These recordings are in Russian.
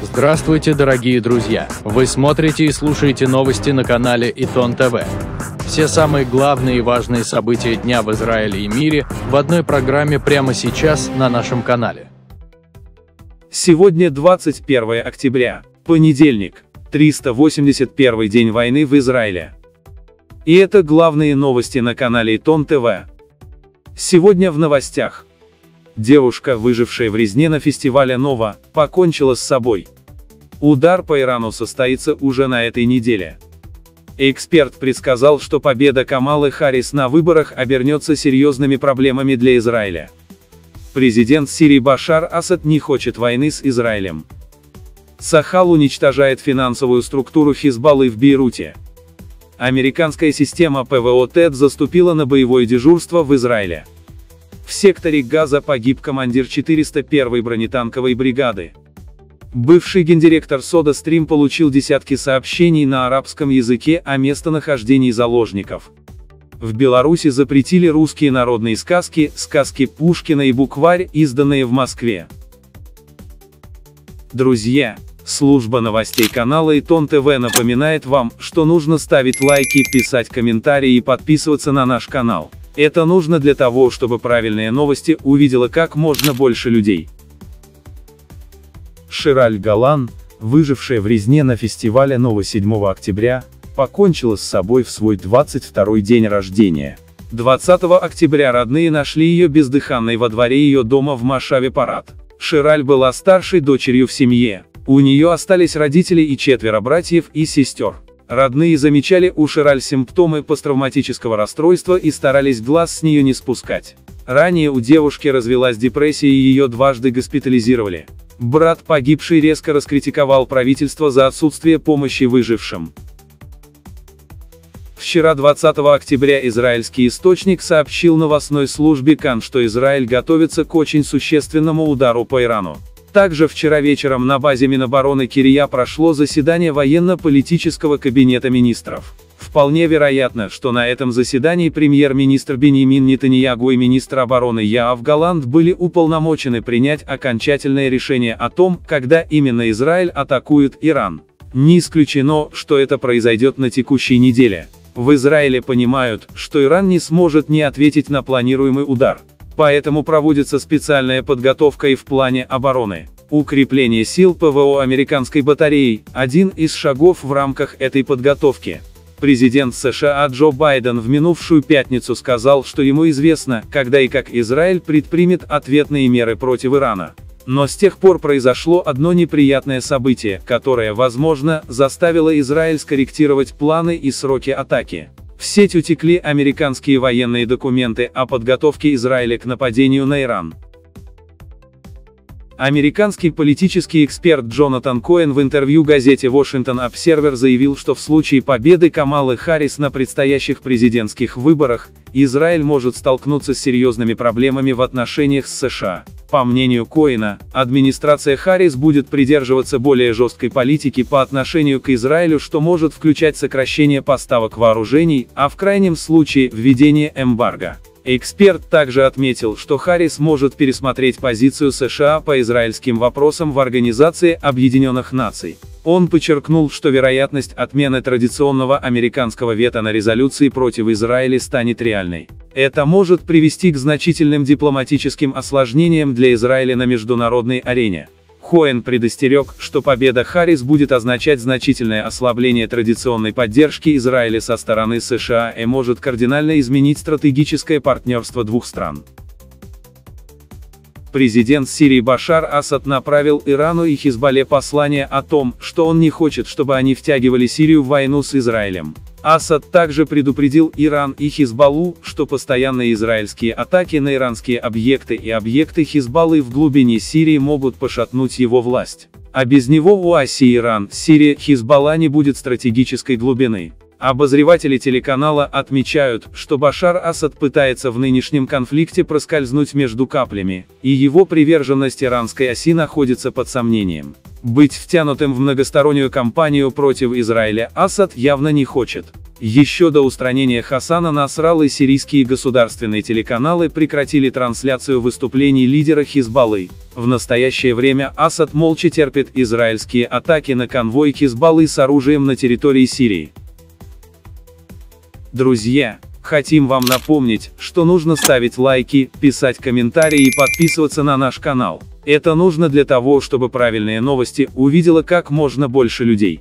Здравствуйте, дорогие друзья! Вы смотрите и слушаете новости на канале Итон ТВ. Все самые главные и важные события дня в Израиле и мире в одной программе прямо сейчас на нашем канале. Сегодня 21 октября, понедельник, 381 день войны в Израиле. И это главные новости на канале Итон ТВ. Сегодня в новостях. Девушка, выжившая в резне на фестивале Нова, покончила с собой. Удар по Ирану состоится уже на этой неделе. Эксперт предсказал, что победа Камалы Харрис на выборах обернется серьезными проблемами для Израиля. Президент Сирии Башар Асад не хочет войны с Израилем. Сахал уничтожает финансовую структуру Хизбаллы в Бейруте. Американская система ПВО THAAD заступила на боевое дежурство в Израиле. В секторе Газа погиб командир 401-й бронетанковой бригады. Бывший гендиректор Сода Стрим получил десятки сообщений на арабском языке о местонахождении заложников. В Беларуси запретили русские народные сказки, сказки Пушкина и Букварь, изданные в Москве. Друзья, служба новостей канала Итон ТВ напоминает вам, что нужно ставить лайки, писать комментарии и подписываться на наш канал. Это нужно для того, чтобы правильные новости увидело как можно больше людей. Шираль Галан, выжившая в резне на фестивале Ново 7 октября, покончила с собой в свой 22 день рождения. 20 октября родные нашли ее бездыханной во дворе ее дома в Машаве Парад. Шираль была старшей дочерью в семье. У нее остались родители и четверо братьев и сестер. Родные замечали у Шираль симптомы посттравматического расстройства и старались глаз с нее не спускать. Ранее у девушки развелась депрессия и ее дважды госпитализировали. Брат погибший резко раскритиковал правительство за отсутствие помощи выжившим. Вчера 20 октября израильский источник сообщил новостной службе КАН, что Израиль готовится к очень существенному удару по Ирану. Также вчера вечером на базе Минобороны Кирия прошло заседание военно-политического кабинета министров. Вполне вероятно, что на этом заседании премьер-министр Беньямин Нетаньягу и министр обороны Яав Галанд были уполномочены принять окончательное решение о том, когда именно Израиль атакует Иран. Не исключено, что это произойдет на текущей неделе. В Израиле понимают, что Иран не сможет не ответить на планируемый удар. Поэтому проводится специальная подготовка и в плане обороны. Укрепление сил ПВО американской батареи – один из шагов в рамках этой подготовки. Президент США Джо Байден в минувшую пятницу сказал, что ему известно, когда и как Израиль предпримет ответные меры против Ирана. Но с тех пор произошло одно неприятное событие, которое, возможно, заставило Израиль скорректировать планы и сроки атаки. В сеть утекли американские военные документы о подготовке Израиля к нападению на Иран. Американский политический эксперт Джонатан Коэн в интервью газете Washington Observer заявил, что в случае победы Камалы Харрис на предстоящих президентских выборах, Израиль может столкнуться с серьезными проблемами в отношениях с США. По мнению Коина, администрация Харрис будет придерживаться более жесткой политики по отношению к Израилю, что может включать сокращение поставок вооружений, а в крайнем случае введение эмбарго. Эксперт также отметил, что Харрис может пересмотреть позицию США по израильским вопросам в Организации Объединенных Наций. Он подчеркнул, что вероятность отмены традиционного американского вето на резолюции против Израиля станет реальной. Это может привести к значительным дипломатическим осложнениям для Израиля на международной арене. Хоен предостерег, что победа Харрис будет означать значительное ослабление традиционной поддержки Израиля со стороны США и может кардинально изменить стратегическое партнерство двух стран. Президент Сирии Башар Асад направил Ирану и Хизбалле послание о том, что он не хочет, чтобы они втягивали Сирию в войну с Израилем. Асад также предупредил Иран и Хизбаллу, что постоянные израильские атаки на иранские объекты и объекты Хизбаллы в глубине Сирии могут пошатнуть его власть. А без него у оси Иран, Сирия, Хизбалла не будет стратегической глубины. Обозреватели телеканала отмечают, что Башар Асад пытается в нынешнем конфликте проскользнуть между каплями, и его приверженность иранской оси находится под сомнением. Быть втянутым в многостороннюю кампанию против Израиля Асад явно не хочет. Еще до устранения Хасана Насраллы сирийские государственные телеканалы прекратили трансляцию выступлений лидера Хизбаллы. В настоящее время Асад молча терпит израильские атаки на конвой Хизбаллы с оружием на территории Сирии. Друзья, хотим вам напомнить, что нужно ставить лайки, писать комментарии и подписываться на наш канал. Это нужно для того, чтобы правильные новости увидело как можно больше людей.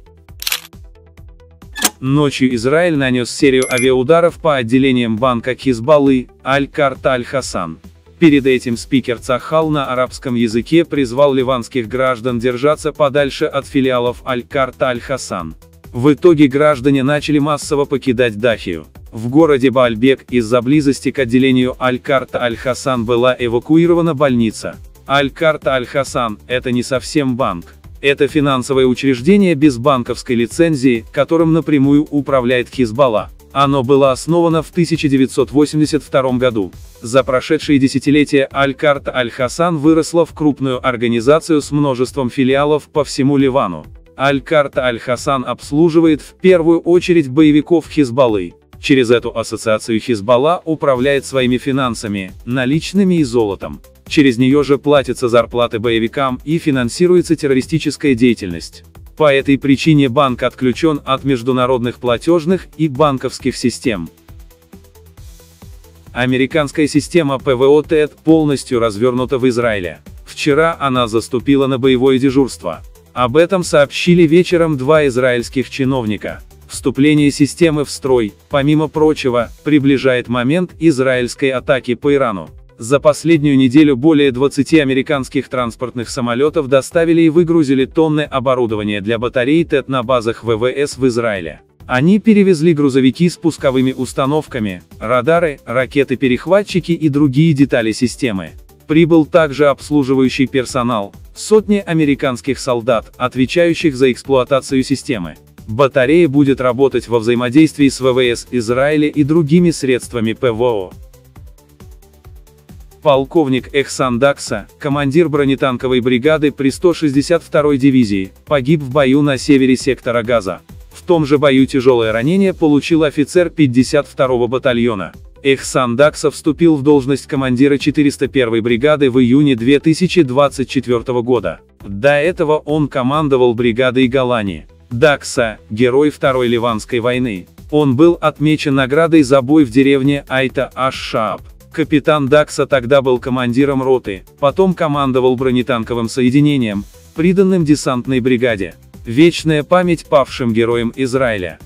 Ночью Израиль нанес серию авиаударов по отделениям банка Хизбаллы, Аль-Карт Аль-Хасан. Перед этим спикер Цахал на арабском языке призвал ливанских граждан держаться подальше от филиалов Аль-Карт Аль-Хасан. В итоге граждане начали массово покидать Дахию. В городе Баальбек из-за близости к отделению Аль-Карт Аль-Хасан была эвакуирована больница. Аль-Карт Аль-Хасан – это не совсем банк. Это финансовое учреждение без банковской лицензии, которым напрямую управляет Хизбалла. Оно было основано в 1982 году. За прошедшие десятилетия Аль-Карт Аль-Хасан выросла в крупную организацию с множеством филиалов по всему Ливану. Аль-Карт Аль-Хасан обслуживает в первую очередь боевиков Хизбаллы. Через эту ассоциацию Хизбалла управляет своими финансами, наличными и золотом. Через нее же платятся зарплаты боевикам и финансируется террористическая деятельность. По этой причине банк отключен от международных платежных и банковских систем. Американская система ПВО ТЭД полностью развернута в Израиле. Вчера она заступила на боевое дежурство. Об этом сообщили вечером два израильских чиновника. Вступление системы в строй, помимо прочего, приближает момент израильской атаки по Ирану. За последнюю неделю более 20 американских транспортных самолетов доставили и выгрузили тонны оборудования для батарей ТЭТ на базах ВВС в Израиле. Они перевезли грузовики с пусковыми установками, радары, ракеты-перехватчики и другие детали системы. Прибыл также обслуживающий персонал, сотни американских солдат, отвечающих за эксплуатацию системы. Батарея будет работать во взаимодействии с ВВС Израиля и другими средствами ПВО. Полковник Эхсан Дакса, командир бронетанковой бригады при 162-й дивизии, погиб в бою на севере сектора Газа. В том же бою тяжелое ранение получил офицер 52-го батальона. Эхсан Дакса вступил в должность командира 401-й бригады в июне 2024 года. До этого он командовал бригадой Галани. Дакса – герой Второй Ливанской войны. Он был отмечен наградой за бой в деревне Айта-Аш-Шааб. Капитан Дакса тогда был командиром роты, потом командовал бронетанковым соединением, приданным десантной бригаде. Вечная память павшим героям Израиля.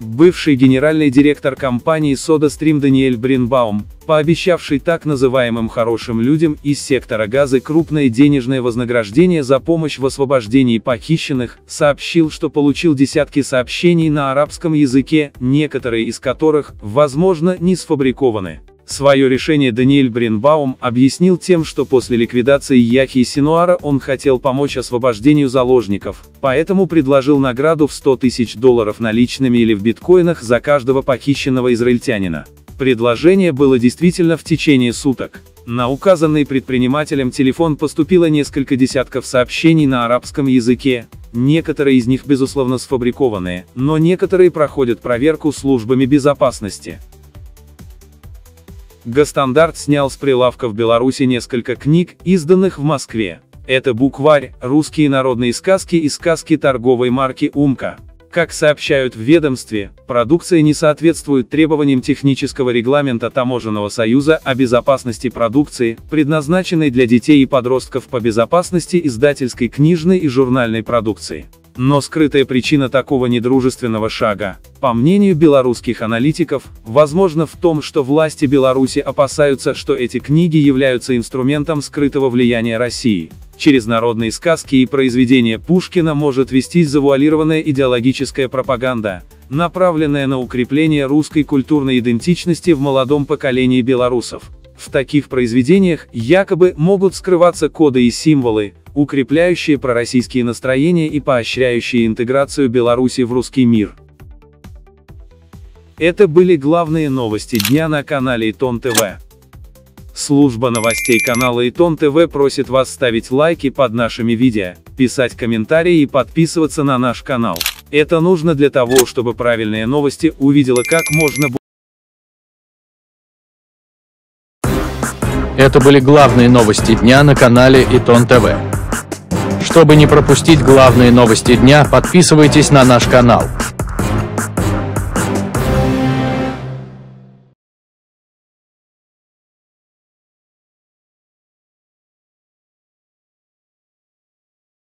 Бывший генеральный директор компании SodaStream Даниэль Бринбаум, пообещавший так называемым хорошим людям из сектора газа крупное денежное вознаграждение за помощь в освобождении похищенных, сообщил, что получил десятки сообщений на арабском языке, некоторые из которых, возможно, не сфабрикованы. Свое решение Даниэль Бринбаум объяснил тем, что после ликвидации Яхи Синуара он хотел помочь освобождению заложников, поэтому предложил награду в 100 тысяч долларов наличными или в биткоинах за каждого похищенного израильтянина. Предложение было действительно в течение суток. На указанный предпринимателем телефон поступило несколько десятков сообщений на арабском языке, некоторые из них безусловно сфабрикованные, но некоторые проходят проверку службами безопасности. Гостандарт снял с прилавка в Беларуси несколько книг, изданных в Москве. Это букварь, русские народные сказки и сказки торговой марки «Умка». Как сообщают в ведомстве, продукция не соответствует требованиям технического регламента Таможенного союза о безопасности продукции, предназначенной для детей и подростков по безопасности издательской книжной и журнальной продукции. Но скрытая причина такого недружественного шага, по мнению белорусских аналитиков, возможно в том, что власти Беларуси опасаются, что эти книги являются инструментом скрытого влияния России. Через народные сказки и произведения Пушкина может вестись завуалированная идеологическая пропаганда, направленная на укрепление русской культурной идентичности в молодом поколении белорусов. В таких произведениях, якобы, могут скрываться коды и символы, укрепляющие пророссийские настроения и поощряющие интеграцию Беларуси в русский мир. Это были главные новости дня на канале Итон ТВ. Служба новостей канала Итон ТВ просит вас ставить лайки под нашими видео, писать комментарии и подписываться на наш канал. Это нужно для того, чтобы правильные новости увидела как можно больше. Это были главные новости дня на канале Итон ТВ. Чтобы не пропустить главные новости дня, подписывайтесь на наш канал.